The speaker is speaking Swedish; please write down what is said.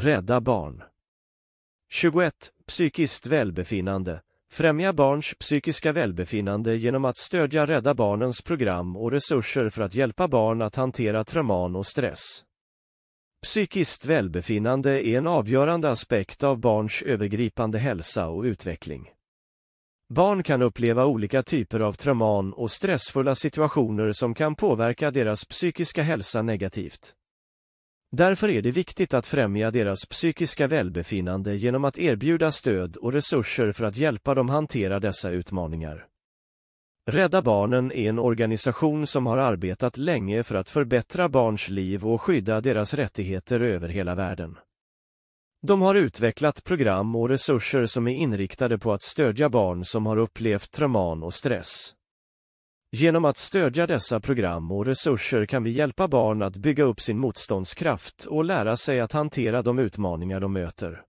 Rädda barn 21. Psykiskt välbefinnande Främja barns psykiska välbefinnande genom att stödja Rädda Barnens program och resurser för att hjälpa barn att hantera trauman och stress. Psykiskt välbefinnande är en avgörande aspekt av barns övergripande hälsa och utveckling. Barn kan uppleva olika typer av trauman och stressfulla situationer som kan påverka deras psykiska hälsa negativt. Därför är det viktigt att främja deras psykiska välbefinnande genom att erbjuda stöd och resurser för att hjälpa dem hantera dessa utmaningar. Rädda Barnen är en organisation som har arbetat länge för att förbättra barns liv och skydda deras rättigheter över hela världen. De har utvecklat program och resurser som är inriktade på att stödja barn som har upplevt trauman och stress. Genom att stödja dessa program och resurser kan vi hjälpa barn att bygga upp sin motståndskraft och lära sig att hantera de utmaningar de möter.